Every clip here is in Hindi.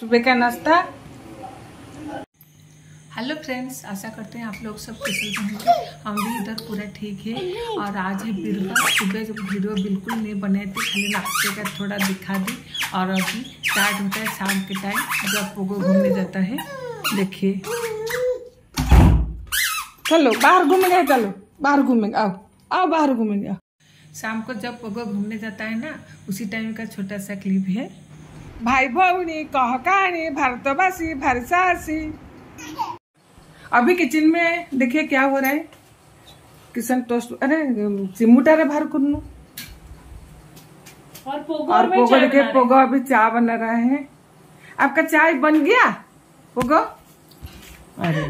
सुबह का नाश्ता। हेलो फ्रेंड्स आशा करते हैं आप लोग सब कुशल होंगे हम भी इधर पूरा ठीक है। और आज है बीरवार सुबह जब वीडियो बिल्कुल नहीं बने थे खाली नाश्ते का थोड़ा दिखा दी। और अभी स्टार्ट होता है शाम के टाइम जब पोगो घूमने जाता है। देखिए। चलो बाहर घूमेंगे चलो। बाहर घूमेंगे आओ। आओ बाहर घूमेंगे शाम को जब पोगो घूमने जाता है ना उसी टाइम का छोटा सा क्लिप है। भाई भौनी कह कहानी भारतवासी भारसासी। अभी किचन में देखिए क्या हो रहा है। किशन टोस्ट अरे चिमूटा रे बाहर कुन्नू और पोगो और पोगो देखिए पोगो अभी चाय बना रहा है। आपका चाय बन गया? पोगो? अरे।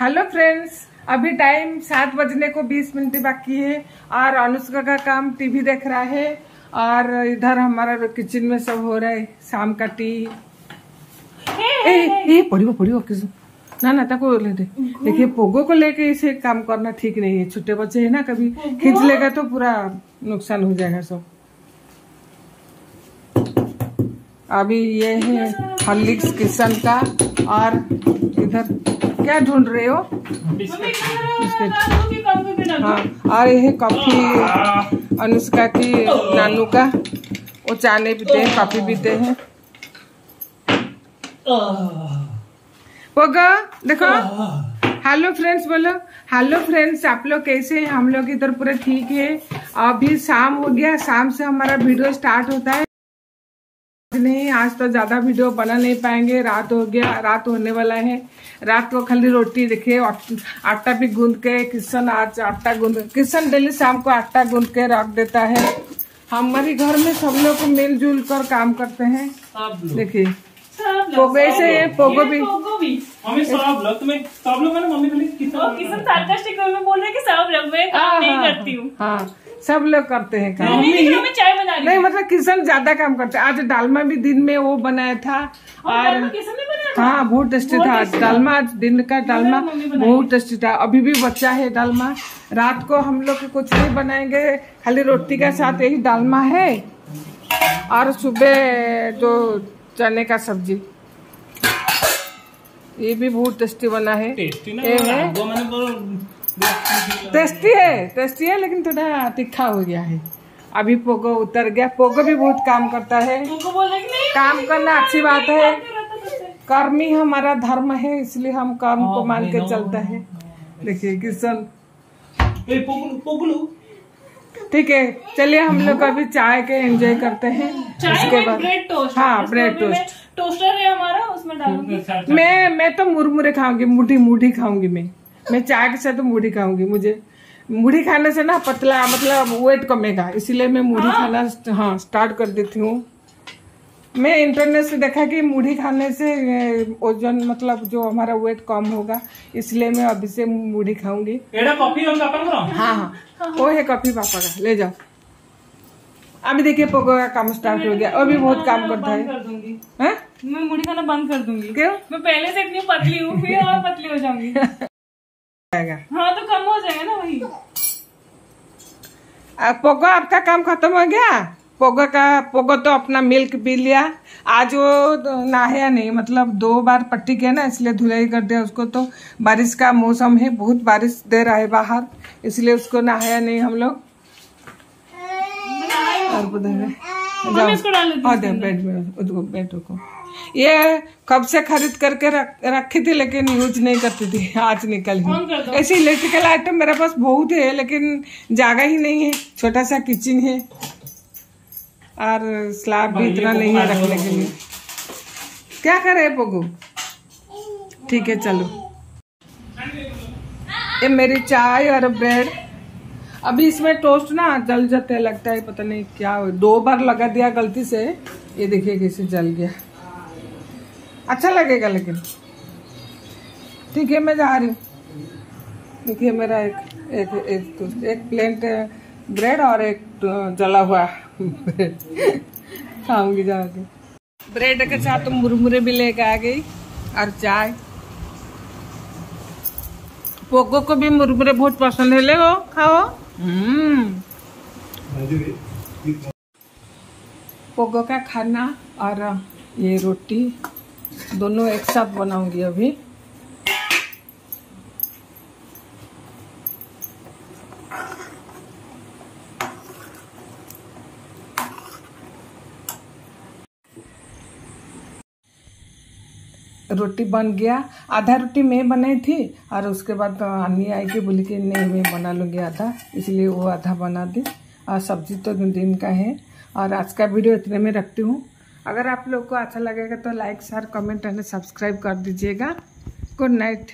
हेलो फ्रेंड्स अभी टाइम सात बजने को बीस मिनट बाकी है और अनुष्का का काम टीवी देख रहा है। और इधर हमारा किचन में सब हो रहा है शाम का टी ए ए पढ़ियो पढ़ियो किस। ना ना ताको ले दे। देखिए पोगो को लेके इसे काम करना ठीक नहीं है। छोटे बच्चे है ना कभी खींच लेगा तो पूरा नुकसान हो जाएगा सब। अभी ये है हॉर्लिक्स किशन का और इधर क्या ढूंढ रहे हो? दो। हाँ और ये है कॉफ़ी। अनुष्का की नानू का। वो चाने पीते हैं कॉफ़ी पीते हैं पोगा देखो। हेलो फ्रेंड्स, बोलो। हेलो फ्रेंड्स, आप लोग कैसे हैं? हम लोग इधर पूरे ठीक है। अभी शाम हो गया, शाम से हमारा वीडियो स्टार्ट होता है। नहीं आज तो ज़्यादा वीडियो बना नहीं पाएँगे। रात हो गया रात होने वाला है। रात को खाली रोटी देखिए आट- भी गूंद के किशन आज आटा गूंद किशन डेली शाम को आटा गूंद के रख देता है। हमारे घर में सब लोग मिलजुल कर काम करते हैं। देखिए। पोगो ये पोगो भी। मम्मी सब लोग तुम्हें सब लोग मैंने मम्मी सार्कास्टिक में बोल रहे हैं कि सब लोग मैं काम नहीं हाँ, करती हूँ। हाँ सब लोग करते हैं काम। मम्मी चाय नहीं मतलब किशन ज़्यादा काम करते आज डालमा भी दिन में वो बनाया था और? हाँ बहुत टेस्टी था। डालमा आज दिन का डालमा बहुत टेस्टी था। अभी भी बच्चा है डालमा। रात को हम लोग कुछ नहीं बनाएँगे। खाली रोटी के साथ यही डालमा है। और सुबह जो चने का सब्ज़ी। ये भी बहुत टेस्टी बना है। टेस्टी वो मैंने तो टेस्टी है टेस्टी है लेकिन थोड़ा तीखा हो गया है। अभी पोगो उतर गया। पोगो भी बहुत काम करता है। हैं काम करना अच्छी बात है। कर्म ही हमारा धर्म है इसलिए हम कर्म को मान के चलता है। देखिए किशन। ए पोगलू पोगलू। ठीक है चलिए हम लोग अभी चाय के एंजॉय करते हैं। चाय उसके बाद ब्रेड टोस्ट हाँ, ब्रेड टोस्ट। टोस्टर है हमारा उसमें डालूँगी। मैं मैं तो मुरमुरे खाऊँगी मुठी मुठी खाऊँगी मैं। मैं चाय के साथ तो मुठी खाऊँगी मुझे। मुठी खाने से ना पतला मतलब वेट कमेगा इसीलिए मैं मुठी खाना हाँ स्टार्ट कर देती हूँ। मैं इंटरनेट से देखा कि मुढ़ी खाने से ओजन मतलब जो हमारा वेट कम होगा इसलिए मैं अभी से मुढ़ी खाऊँगी। कॉफ़ी अपन करो हाँ हाँ वो है कॉफ़ी पापा का। ले जाओ। अभी देखिए पोगो का काम स्टार्ट हो गया। और भी बहुत काम करता है। कर मैं मुड़ी खाना बंद कर दूँगी। क्यों? मैं पहले से इतनी पतली हूँ फिर और पतली हो जाऊँगी। जाएगा। हाँ तो कम हो जाएगा ना वही आ, पोगो आपका काम खत्म हो गया? पोगो का पोगो तो अपना मिल्क पी लिया। आज वो नहाया नहीं मतलब दो बार पट्टी किया ना इसलिए धुलाई कर दिया उसको तो। बारिश का मौसम है बहुत बारिश दे रहा है बाहर इसलिए उसको नहाया नहीं हम लोग। और बेड में को। ये कब से खरीद करके रख, रखी थी लेकिन यूज़ नहीं करती थी। आज निकल ऐसे इलेक्ट्रिकल आइटम मेरे पास बहुत है लेकिन जगह ही नहीं है। छोटा सा किचन है। और स्लैब भी इतना नहीं है रखने के लिए। क्या करे पोगू? ठीक है चलो। ये मेरी चाय और ब्रेड अभी इसमें टोस्ट ना जल जाते लगता है पता नहीं क्या हो। दो बार लगा दिया गलती से। ये देखिए कैसे जल गया। अच्छा लगेगा लेकिन। ठीक है, मैं जा रही हूँ। देखिए मेरा एक एक एक तो एक प्लेट ब्रेड और एक जला हुआ ब्रेड खाऊँगी जाके। ब्रेड के साथ तो मुरमुरे भी लेके आ गई और चाय। पोगो को भी मुरमुरे बहुत पसंद है। ले खाओ। हम्म। पोगो का खाना और ये रोटी। दोनों एक साथ बनाऊँगी अभी। रोटी बन गया। आधा रोटी मैं बनाई थी और उसके बाद अन्नी आई के बोली कि नहीं, मैं बना लूँगी आधा, इसलिए वो आधा बना दी। और सब्ज़ी तो दिन का है। और आज का वीडियो इतने में रखती हूँ। अगर आप लोग को अच्छा लगेगा तो like, share, comment and subscribe कर दीजिएगा। Good night.